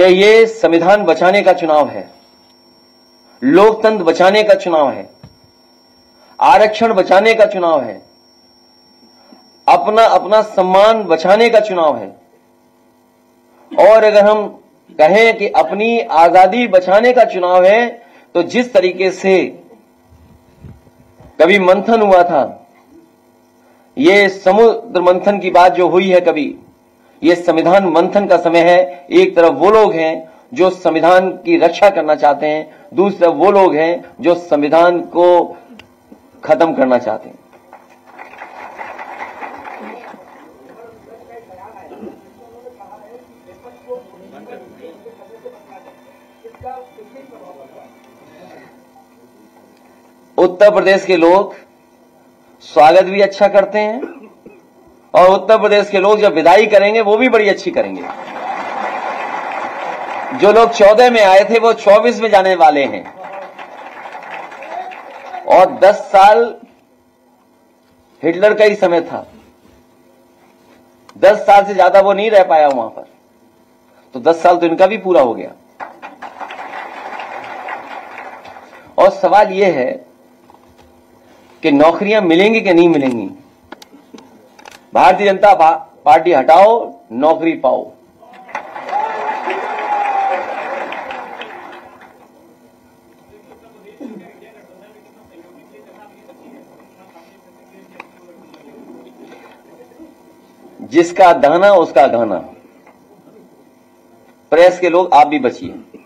कि ये संविधान बचाने का चुनाव है? लोकतंत्र बचाने का चुनाव है? आरक्षण बचाने का चुनाव है? अपना अपना सम्मान बचाने का चुनाव है? और अगर हम कहें कि अपनी आज़ादी बचाने का चुनाव है तो जिस तरीके से कभी मंथन हुआ था, ये समुद्र मंथन की बात जो हुई है कभी ये संविधान मंथन का समय है। एक तरफ़ वो लोग हैं जो संविधान की रक्षा करना चाहते हैं, दूसरी वो लोग हैं जो संविधान को खत्म करना चाहते हैं। उत्तर प्रदेश के लोग स्वागत भी अच्छा करते हैं। और उत्तर प्रदेश के लोग जब विदाई करेंगे, वो भी बड़ी अच्छी करेंगे। जो लोग चौदह में आए थे, वो चौबीस में जाने वाले हैं। और दस साल हिटलर का ही समय था। दस साल से ज़्यादा वो नहीं रह पाया वहाँ पर। तो दस साल तो इनका भी पूरा हो गया। और सवाल यह है कि नौकरियाँ मिलेंगी कि नहीं मिलेंगी? भारतीय जनता पार्टी हटाओ, नौकरी पाओ। जिसका दाना, उसका गाना प्रेस के लोग, आप भी बचिए।